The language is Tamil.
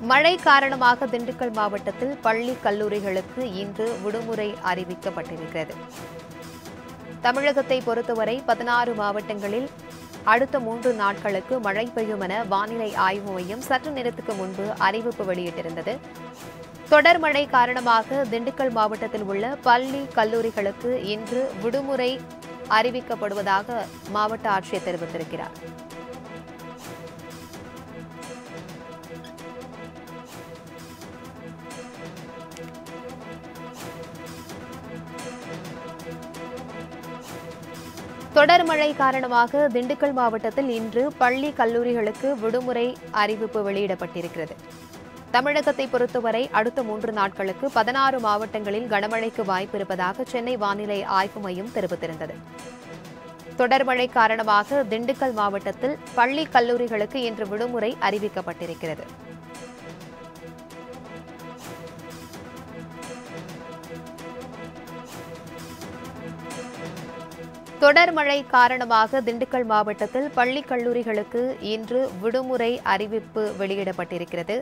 மழை காரணமாக திண்டுக்கல் மாவட்டத்தில் பள்ளி கல்லூரிகளுக்கு இன்று விடுமுறை அறிவிக்கப்பட்டிருக்கிறது. தமிழகத்தை பொறுத்தவரை பதினாறு மாவட்டங்களில் அடுத்த மூன்று நாட்களுக்கு மழை பெய்யும் என வானிலை ஆய்வு மையம் சற்று நேரத்துக்கு முன்பு அறிவிப்பு வெளியிட்டிருந்தது. தொடர் மழை காரணமாக திண்டுக்கல் மாவட்டத்தில் உள்ள பள்ளி கல்லூரிகளுக்கு இன்று விடுமுறை அறிவிக்கப்படுவதாக மாவட்ட ஆட்சியர் தெரிவித்திருக்கிறார். தொடர் மழை காரணமாக திண்டுக்கல் மாவட்டத்தில் இன்று பள்ளி கல்லூரிகளுக்கு விடுமுறை அறிவிப்பு வெளியிடப்பட்டிருக்கிறது. தமிழகத்தை பொறுத்தவரை அடுத்த மூன்று நாட்களுக்கு பதினாறு மாவட்டங்களில் கனமழைக்கு வாய்ப்பு இருப்பதாக சென்னை வானிலை ஆய்வு மையம் தெரிவித்திருந்தது. தொடர் மழை காரணமாக திண்டுக்கல் மாவட்டத்தில் பள்ளி கல்லூரிகளுக்கு இன்று விடுமுறை அறிவிக்கப்பட்டிருக்கிறது. தொடர் மழை காரணமாக திண்டுக்கல் மாவட்டத்தில் பள்ளி கல்லூரிகளுக்கு இன்று விடுமுறை அறிவிப்பு வெளியிடப்பட்டிருக்கிறது.